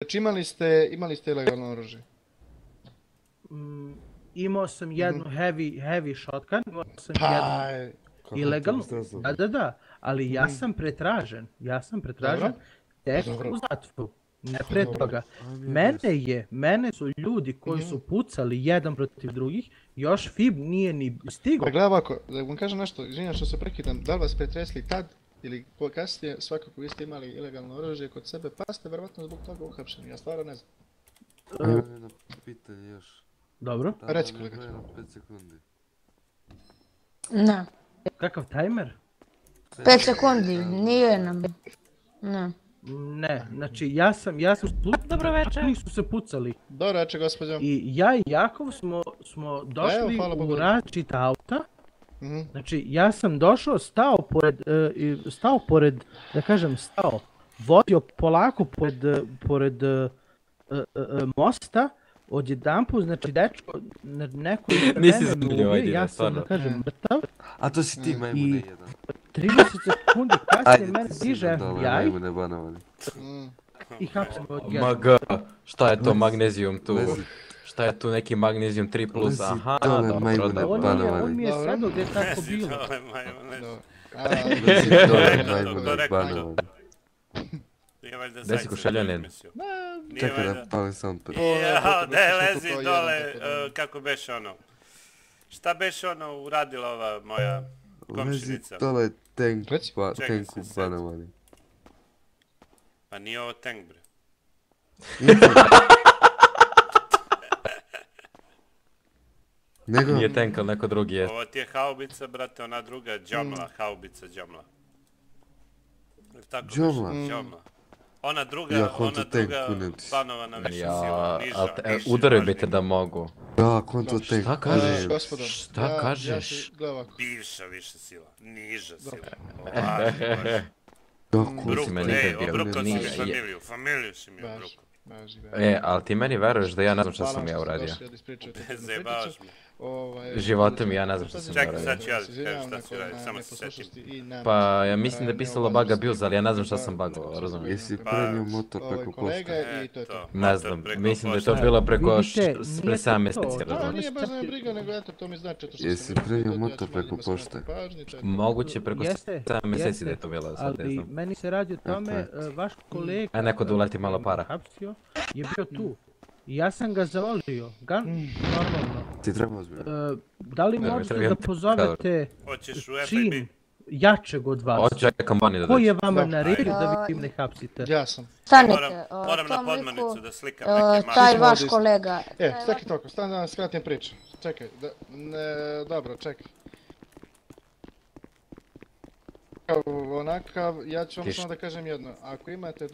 Znači imali ste, imali ste ilegalno oružje? Mm, imao sam jednu heavy, heavy shotgun, imao sam Pa, jednu ilegalnu. Da, da, da, ali ja sam pretražen, ja sam pretražen tek Dobro. u zatvoru. Ne pre toga. Mene je, mene su ljudi koji su pucali jedan protiv drugih, još FIB nije ni stigao. Pa gledaj ovako, da vam kažem nešto, izvinjam što se prekidam, da li vas pretresli tad ili kasnije, svakako vi ste imali ilegalno oružje kod sebe, pa ste verovatno zbog toga uhapšeni, ja stvarno ne znam. Ajmo jedno pitanje još. Dobro, Da, Reci, kolega. gledam 5 sekundi. Ne, kakav tajmer? 5 sekundi, nije nam. Ne. Ne, znači ja sam, ja sam Dobro večer. Su se pucali. Dobro večer, gospođo. I ja i Jakov smo, smo došli hvala Bogu. u različita auta. Mhm. Znači ja sam došao, stao pored, e, i- stao pored, da kažem stao, vozio polako pored, e, pored e, mosta, odjedanput, znači dečko, ne- neko Nisi mene zanimljiv, dubio, ajde, ja sam, da kažem, mrtav, A to si ti Mm. majmune I- jedan. 30 sekundi kasnije Ajde mene ti si diže FBI majmune banovani. I hapse me Ma odjednom. g, šta je to magnezijum tu? Lezi, Šta je tu neki magnezijum 3 plus? Lezi Aha, dole, dobro, majmune, dobro. On mi je, banovani. on mi je Dobro. svedao gdje je tako bilo. dole. A, lezi dole majmune. Nije valjda Čekaj da palim Jao, to ne lezi dole, e, kako beše ono. Šta beše ono uradila ova moja Lezi komšinica? dole tanku se sad. banovani. Pa nije ovo tank bre. Nego, Nije tank, ali neko drugi je. Ovo ti je haubica, brate, ona druga džamla, haubica džamla. Jel Tako Džomla? beše? Džamla. Ona druga, Ja, ona tank druga banovana više Ja, sila, niža, al te- e, udaraju bi te da mogu. da, konto tank. Šta kažeš? Gospodo, Šta ja- Ja kažeš? ovako. Bivša više sila, niža sila. Važi. Da, Nisi Bruko, me nikad ej, bio. obruko si mi familiju, familiju si mi Važi, obruko. E, ali ti meni veruješ da ja ne znam šta sam ja uradio. priču. me. Ovaj, Životom ja ne znam šta sam Čekaj, uradio. sad ću ja kažem šta si uradio, samo se na- Pa ja mislim da je pisalo bug abuse, ali ja ne znam šta sam Pa, pa, razumiješ? Jesi Pa, prenio motor ovaj preko kolega pošte? i to je to. Eto, Ne motor znam, mislim da je to bilo preko pre 7 to mjeseci, razumiješ? nije baš me briga, nego eto, to mi znači to što Jesi sam prenio motor preko pošte? Moguće preko Jeste, 7 mjeseci da je to bilo, sad ne Ali znam. meni se radi o tome, e, vaš kolega... A neko da uleti malo para. Hapsio, je bio tu. I ja sam ga zavolio, ga, normalno. Ti treba ozbiljno. E, da li možete da pozovete Hoćeš u čin FAB? jačeg od vas? Hoće kampani da Ko je vama Dobro. naredio da vi ne hapsite? Ja sam. Stanite, Moram, na liku, da slikam neke taj vaš kolega. E, čekaj toliko, stan da vam skratim priču. Čekaj, da, ne, dobro, čekaj. Onakav, ja ću vam samo da kažem jedno. Ako imate